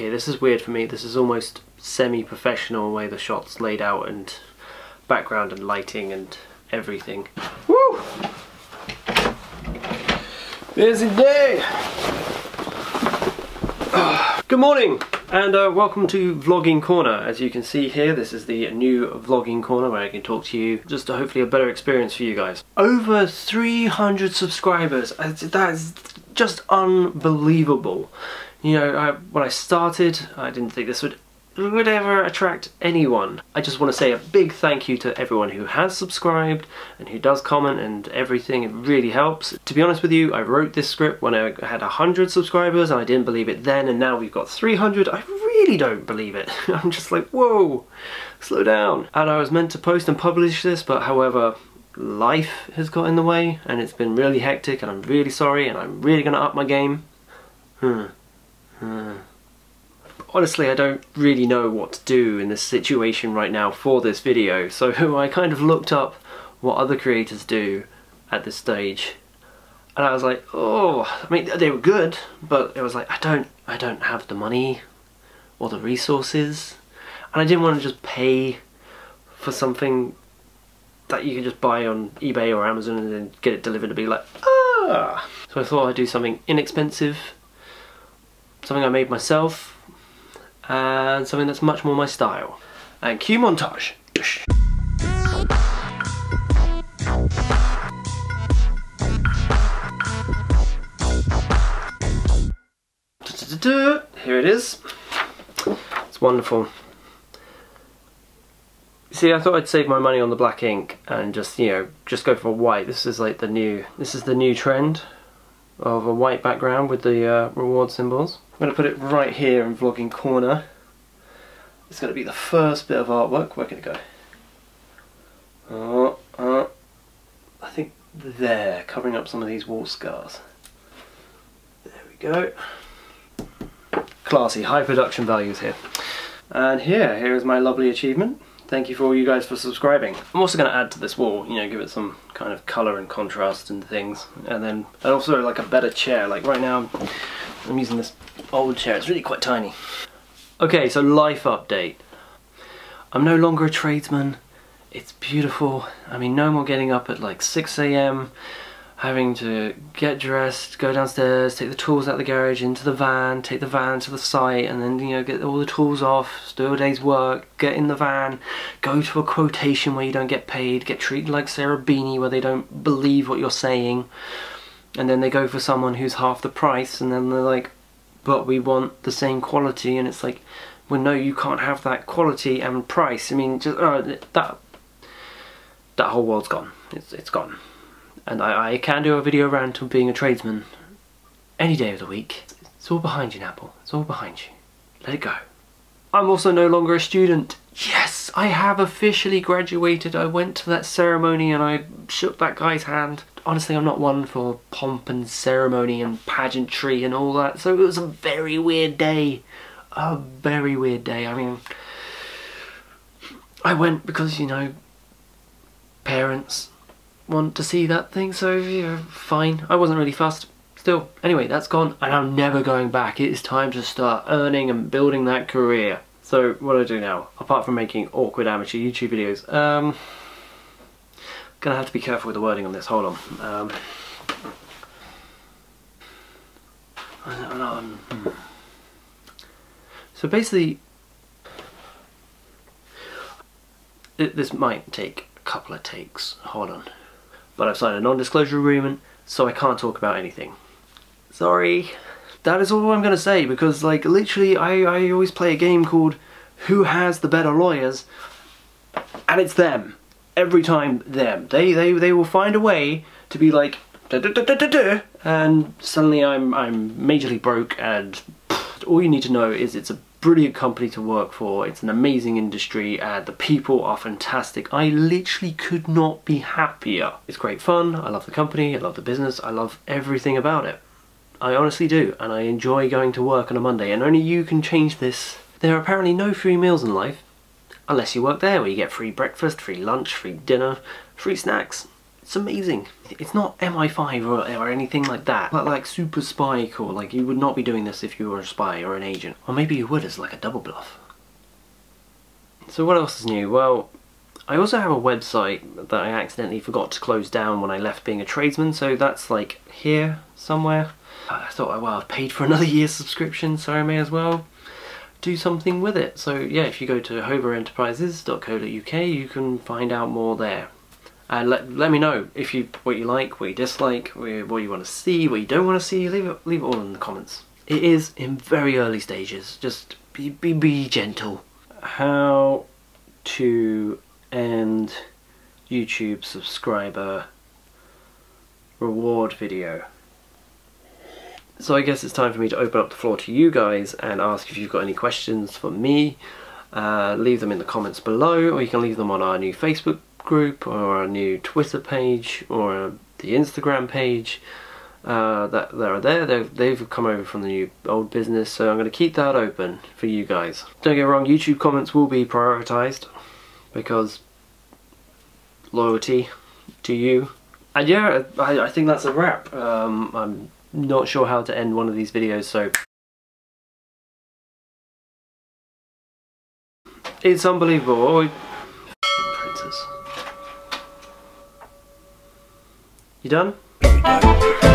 Okay, this is weird for me. This is almost semi-professional way the shots laid out and background and lighting and everything. Woo! Busy day! Good morning and uh, welcome to Vlogging Corner. As you can see here, this is the new Vlogging Corner where I can talk to you, just to hopefully a better experience for you guys. Over 300 subscribers, that's just unbelievable. You know, I, when I started, I didn't think this would would ever attract anyone. I just want to say a big thank you to everyone who has subscribed and who does comment and everything. It really helps. To be honest with you, I wrote this script when I had 100 subscribers and I didn't believe it then and now we've got 300. I really don't believe it. I'm just like, whoa, slow down. And I was meant to post and publish this, but however, life has got in the way and it's been really hectic and I'm really sorry and I'm really to up my game. Hmm. Hmm honestly I don't really know what to do in this situation right now for this video so I kind of looked up what other creators do at this stage and I was like oh I mean they were good but it was like I don't I don't have the money or the resources and I didn't want to just pay for something that you can just buy on eBay or Amazon and then get it delivered to be like ah so I thought I'd do something inexpensive something I made myself and something that's much more my style. And cue montage. Here it is. It's wonderful. See, I thought I'd save my money on the black ink and just, you know, just go for white. This is like the new, this is the new trend of a white background with the uh, reward symbols. I'm going to put it right here in vlogging corner. It's going to be the first bit of artwork. Where can it go? Uh, uh, I think there, covering up some of these wall scars. There we go. Classy, high production values here. And here, here is my lovely achievement. Thank you for all you guys for subscribing. I'm also going to add to this wall, you know, give it some kind of colour and contrast and things. And then, and also like a better chair. Like right now, I'm using this old chair, it's really quite tiny. Okay, so life update. I'm no longer a tradesman. It's beautiful. I mean, no more getting up at like 6 a.m., having to get dressed, go downstairs, take the tools out of the garage into the van, take the van to the site, and then, you know, get all the tools off, do a day's work, get in the van, go to a quotation where you don't get paid, get treated like Sarah Beeny where they don't believe what you're saying, and then they go for someone who's half the price, and then they're like, but we want the same quality and it's like well no you can't have that quality and price. I mean just uh, that that whole world's gone. It's, it's gone and I, I can do a video rant on being a tradesman any day of the week. It's all behind you Napple it's all behind you. Let it go. I'm also no longer a student. Yes I have officially graduated. I went to that ceremony and I shook that guy's hand. Honestly I'm not one for pomp and ceremony and pageantry and all that. So it was a very weird day. A very weird day. I mean I went because you know parents want to see that thing so yeah fine. I wasn't really fussed still anyway that's gone and I'm never going back. It is time to start earning and building that career. So what do I do now? Apart from making awkward amateur YouTube videos. Um Gonna have to be careful with the wording on this, hold on. Um, so basically, this might take a couple of takes, hold on. But I've signed a non-disclosure agreement, so I can't talk about anything. Sorry. That is all I'm gonna say, because like literally I, I always play a game called Who Has the Better Lawyers, and it's them every time them. They they they will find a way to be like and suddenly I'm I'm majorly broke and pff, all you need to know is it's a brilliant company to work for. It's an amazing industry and the people are fantastic. I literally could not be happier. It's great fun. I love the company. I love the business. I love everything about it. I honestly do and I enjoy going to work on a Monday and only you can change this. There are apparently no free meals in life Unless you work there where you get free breakfast, free lunch, free dinner, free snacks. It's amazing. It's not MI5 or, or anything like that. Like, like Super Spy or like you would not be doing this if you were a spy or an agent. Or maybe you would as like a double bluff. So what else is new? Well, I also have a website that I accidentally forgot to close down when I left being a tradesman, so that's like here somewhere. I thought, well, I've paid for another year's subscription, so I may as well do something with it. So yeah, if you go to hoverenterprises.co.uk, you can find out more there. And let, let me know if you what you like, what you dislike, what you want to see, what you don't want to see. Leave it leave it all in the comments. It is in very early stages. Just be be, be gentle. How to end YouTube subscriber reward video. So I guess it's time for me to open up the floor to you guys and ask if you've got any questions for me. Uh, leave them in the comments below or you can leave them on our new Facebook group or a new Twitter page or the Instagram page uh, that, that are there. They've, they've come over from the new old business, so I'm going to keep that open for you guys. Don't get wrong, YouTube comments will be prioritised because loyalty to you. And yeah, I, I think that's a wrap. Um, I'm not sure how to end one of these videos, so it's unbelievable. You done?